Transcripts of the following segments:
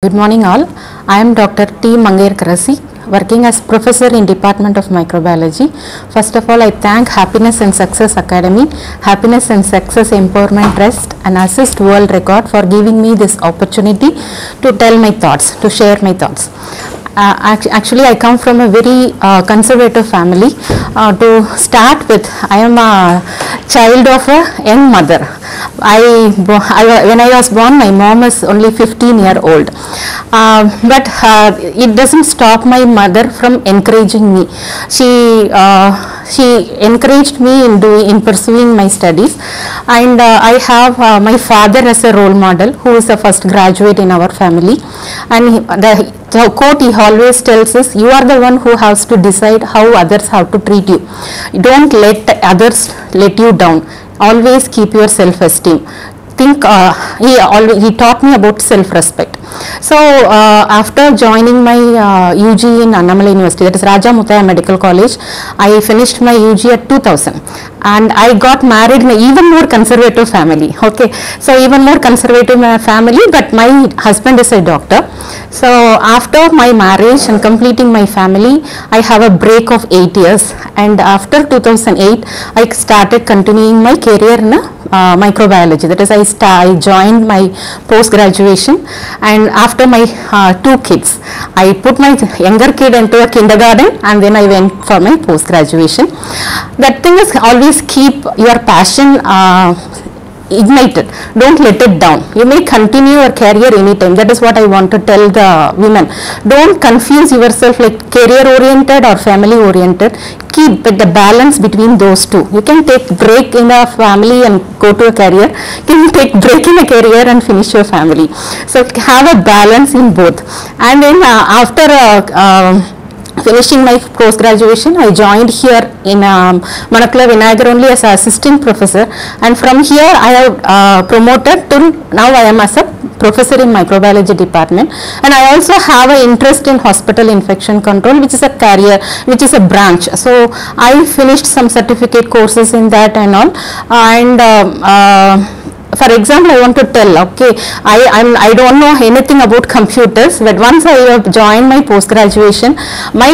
Good morning all. I am Dr. T. Mangair Karasi, working as professor in Department of Microbiology. First of all, I thank Happiness and Success Academy, Happiness and Success Empowerment Trust and Assist World Record for giving me this opportunity to tell my thoughts, to share my thoughts. Uh, act- actually, I come from a very uh, conservative family. Uh, to start with, I am a child of a young mother. I, I when I was born, my mom is only 15 year old. Uh, but uh, it doesn't stop my mother from encouraging me. She uh, she encouraged me in doing in pursuing my studies, and uh, I have uh, my father as a role model, who is the first graduate in our family, and he, the the quote he always tells us, "You are the one who has to decide how others have to treat you. Don't let others let you down. Always keep your self-esteem." Think uh, he always he taught me about self-respect. So uh, after joining my uh, UG in Annamalai University, that is Rajah Muthiah Medical College, I finished my UG at 2000, and I got married in an even more conservative family. Okay, so even more conservative family, but my husband is a doctor. So after my marriage and completing my family, I have a break of eight years, and after 2008, I started continuing my career in uh, microbiology. That is, I, I joined my post graduation, and after my uh, two kids, I put my younger kid into a kindergarten, and then I went for my post graduation. That thing is always keep your passion. Uh, ignited don't let it down. You may continue your career anytime. That is what i want to tell the women. Don't confuse yourself like career oriented or family oriented. Keep the balance between those two. You can take break in a family and go to a career. You can take break in a career and finish your family. So have a balance in both. And then uh, after uh, uh, finishing my post graduation i joined here in um, manakula vinayagar only as an assistant professor. And from here i have uh, promoted to now i am as a professor in microbiology department. And i also have an interest in hospital infection control which is a career which is a branch. So i finished some certificate courses in that and all. And um, uh, for example i want to tell okay i I'm, i don't know anything about computers but once i have joined my post graduation my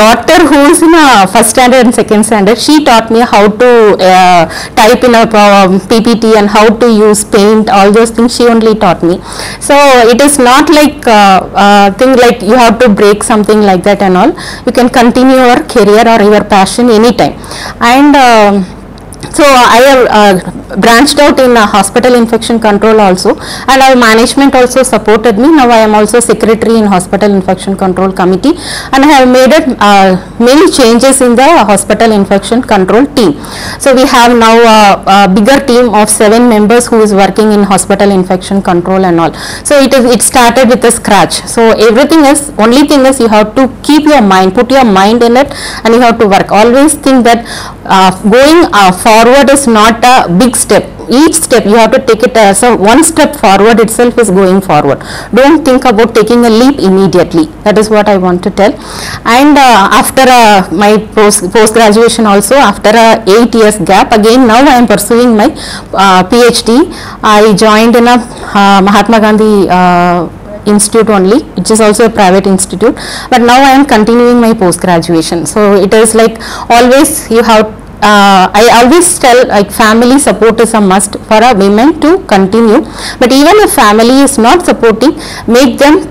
daughter who is in a first standard and second standard she taught me how to uh, type in a um, ppt and how to use paint all those things she only taught me. So it is not like uh, uh, thing like you have to break something like that and all. You can continue your career or your passion anytime. And um, so I have uh, branched out in hospital infection control also and our management also supported me. Now I am also secretary in hospital infection control committee and I have made it, uh, many changes in the hospital infection control team. So we have now a, a bigger team of seven members who is working in hospital infection control and all. So it is it started with a scratch. So everything is only thing is you have to keep your mind, put your mind in it and you have to work. Always think that uh, going uh, forward is not a big step. Each step you have to take it as a one step forward itself is going forward. Don't think about taking a leap immediately. That is what i want to tell. And uh, after uh, my post post graduation also after a 8 years gap again now i am pursuing my uh, phd i joined in a uh, mahatma gandhi uh, institute only which is also a private institute. But now i am continuing my post graduation so it is like always you have uh, I always tell like family support is a must for a women to continue. But even if family is not supporting make them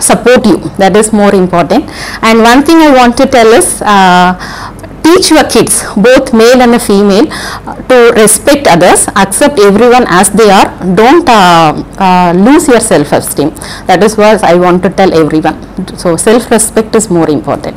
support you. That is more important. And one thing I want to tell is uh, teach your kids both male and female to respect others accept everyone as they are. Don't uh, uh, lose your self esteem that is what i want to tell everyone. So self respect is more important